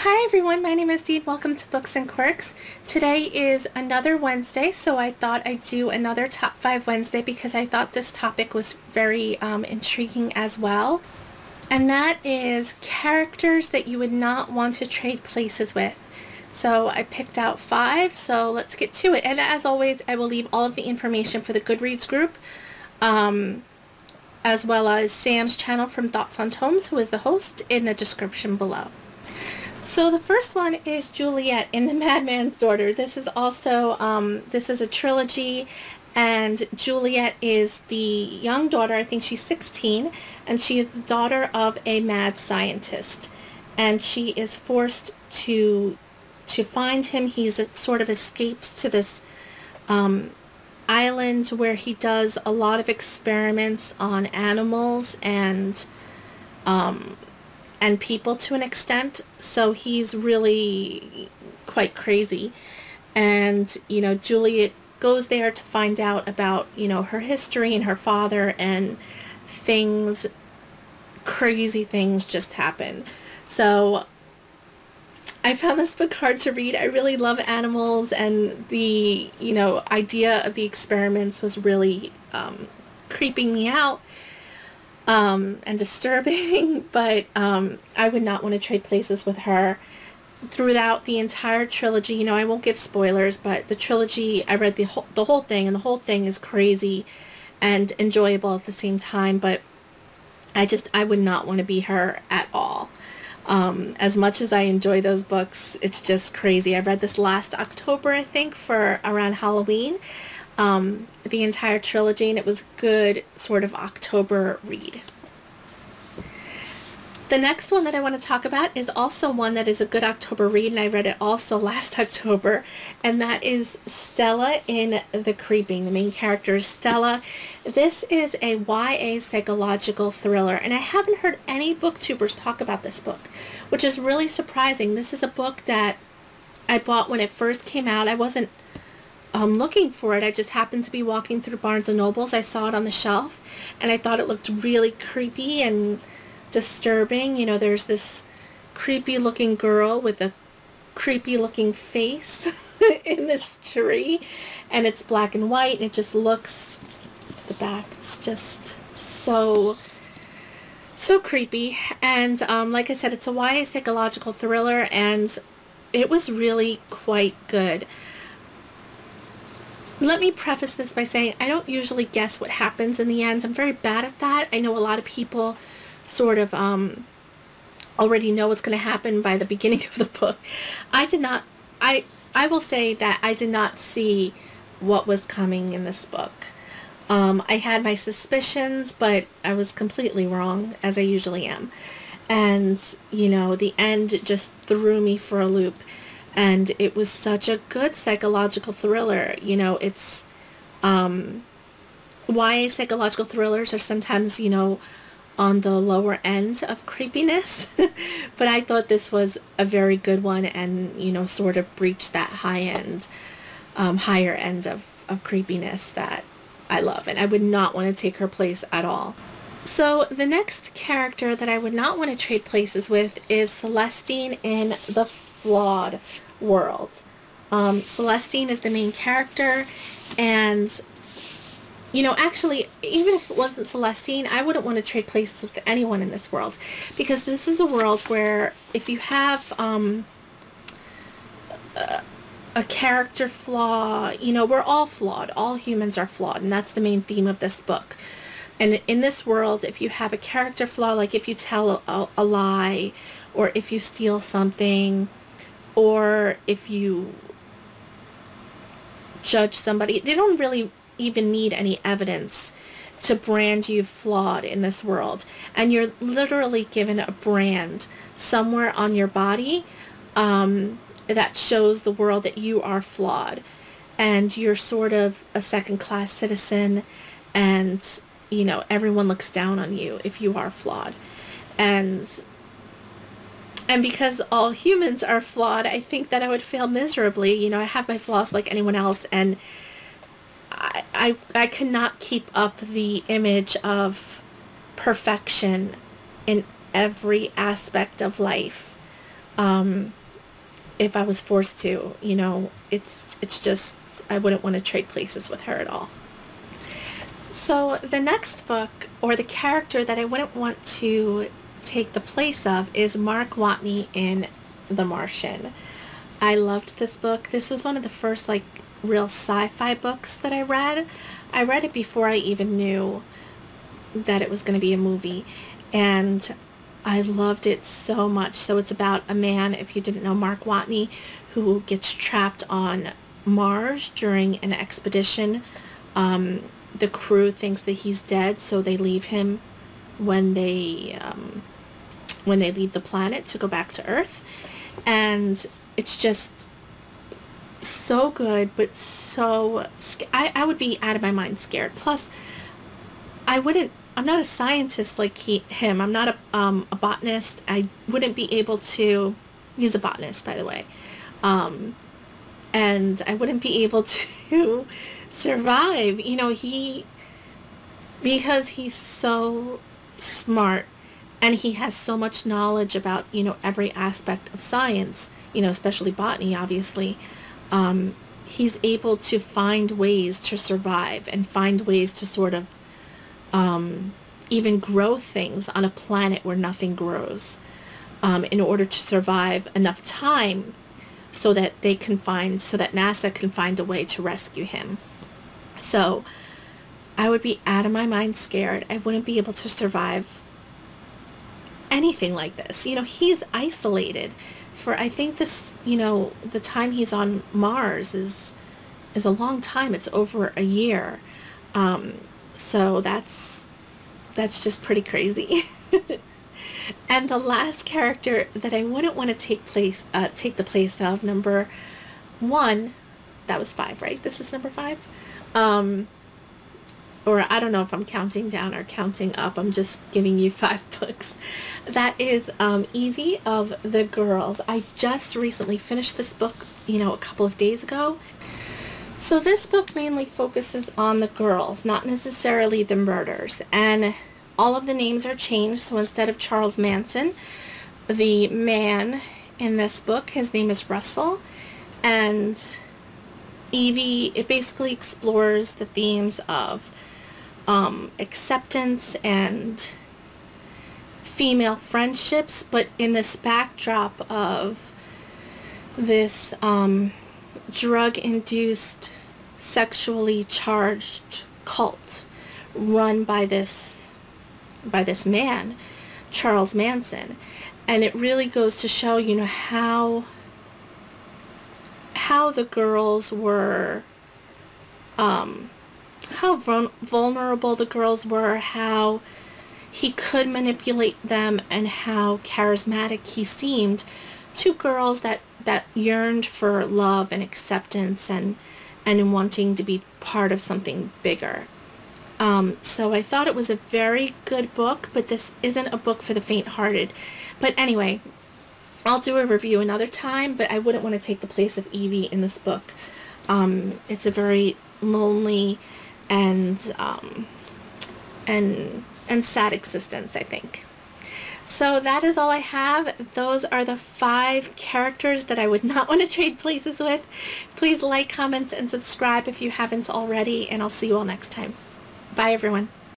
Hi everyone, my name is Dee. Welcome to Books and Quirks. Today is another Wednesday, so I thought I'd do another Top 5 Wednesday because I thought this topic was very um, intriguing as well. And that is characters that you would not want to trade places with. So I picked out five, so let's get to it. And as always, I will leave all of the information for the Goodreads group, um, as well as Sam's channel from Thoughts on Tomes, who is the host, in the description below. So the first one is Juliet in The Madman's Daughter. This is also, um, this is a trilogy and Juliet is the young daughter, I think she's 16, and she is the daughter of a mad scientist. And she is forced to to find him. He's sort of escaped to this um, island where he does a lot of experiments on animals and um, and people to an extent. So he's really quite crazy. And, you know, Juliet goes there to find out about, you know, her history and her father and things, crazy things just happen. So I found this book hard to read. I really love animals and the, you know, idea of the experiments was really um, creeping me out um, and disturbing, but um, I would not want to trade places with her. Throughout the entire trilogy, you know, I won't give spoilers, but the trilogy, I read the whole, the whole thing, and the whole thing is crazy and enjoyable at the same time, but I just, I would not want to be her at all. Um, as much as I enjoy those books, it's just crazy. I read this last October, I think, for around Halloween, um, the entire trilogy, and it was a good sort of October read. The next one that I want to talk about is also one that is a good October read, and I read it also last October, and that is Stella in The Creeping. The main character is Stella. This is a YA psychological thriller, and I haven't heard any booktubers talk about this book, which is really surprising. This is a book that I bought when it first came out. I wasn't um, looking for it. I just happened to be walking through Barnes & Nobles. I saw it on the shelf, and I thought it looked really creepy and disturbing. You know, there's this creepy looking girl with a creepy looking face in this tree and it's black and white and it just looks the back it's just so so creepy and um, like I said it's a YA psychological thriller and it was really quite good let me preface this by saying I don't usually guess what happens in the end I'm very bad at that I know a lot of people sort of um, already know what's going to happen by the beginning of the book. I did not, I, I will say that I did not see what was coming in this book. Um, I had my suspicions, but I was completely wrong, as I usually am. And, you know, the end just threw me for a loop. And it was such a good psychological thriller. You know, it's, um, YA psychological thrillers are sometimes, you know, on the lower end of creepiness but I thought this was a very good one and you know sort of breached that high end um, higher end of, of creepiness that I love and I would not want to take her place at all. So the next character that I would not want to trade places with is Celestine in The Flawed World. Um, Celestine is the main character and you know, actually, even if it wasn't Celestine, I wouldn't want to trade places with anyone in this world. Because this is a world where if you have um, a, a character flaw, you know, we're all flawed. All humans are flawed. And that's the main theme of this book. And in this world, if you have a character flaw, like if you tell a, a lie, or if you steal something, or if you judge somebody, they don't really even need any evidence to brand you flawed in this world. And you're literally given a brand somewhere on your body um, that shows the world that you are flawed. And you're sort of a second class citizen and, you know, everyone looks down on you if you are flawed. And and because all humans are flawed, I think that I would fail miserably. You know, I have my flaws like anyone else and I, I, I cannot keep up the image of perfection in every aspect of life. um, if I was forced to. You know, it's it's just I wouldn't want to trade places with her at all. So the next book, or the character that I wouldn't want to take the place of, is Mark Watney in The Martian. I loved this book. This was one of the first like real sci-fi books that I read. I read it before I even knew that it was going to be a movie and I loved it so much. So it's about a man, if you didn't know Mark Watney, who gets trapped on Mars during an expedition. Um, the crew thinks that he's dead, so they leave him when they um, when they leave the planet to go back to Earth, and it's just so good, but so I I would be out of my mind scared. Plus, I wouldn't. I'm not a scientist like he him. I'm not a um, a botanist. I wouldn't be able to. He's a botanist, by the way, um, and I wouldn't be able to survive. You know, he because he's so smart and he has so much knowledge about you know every aspect of science you know especially botany obviously. Um, he's able to find ways to survive and find ways to sort of um, even grow things on a planet where nothing grows um, in order to survive enough time so that they can find so that NASA can find a way to rescue him. So I would be out of my mind scared. I wouldn't be able to survive anything like this you know he's isolated for I think this, you know, the time he's on Mars is is a long time. It's over a year. Um, so that's that's just pretty crazy. and the last character that I wouldn't want to take place uh, take the place of number one, that was five, right? This is number five. Um, or I don't know if I'm counting down or counting up. I'm just giving you five books. That is um, Evie of the Girls. I just recently finished this book, you know, a couple of days ago. So this book mainly focuses on the girls, not necessarily the murders. And all of the names are changed. So instead of Charles Manson, the man in this book, his name is Russell. And Evie, it basically explores the themes of um, acceptance and female friendships, but in this backdrop of this um, drug-induced, sexually charged cult run by this by this man, Charles Manson, and it really goes to show, you know, how how the girls were um, how vulnerable the girls were, how he could manipulate them, and how charismatic he seemed to girls that, that yearned for love and acceptance and, and wanting to be part of something bigger. Um, so I thought it was a very good book, but this isn't a book for the faint-hearted. But anyway, I'll do a review another time, but I wouldn't want to take the place of Evie in this book. Um, it's a very lonely and um, and and sad existence, I think. So that is all I have. Those are the five characters that I would not want to trade places with. Please like, comment, and subscribe if you haven't already, and I'll see you all next time. Bye, everyone.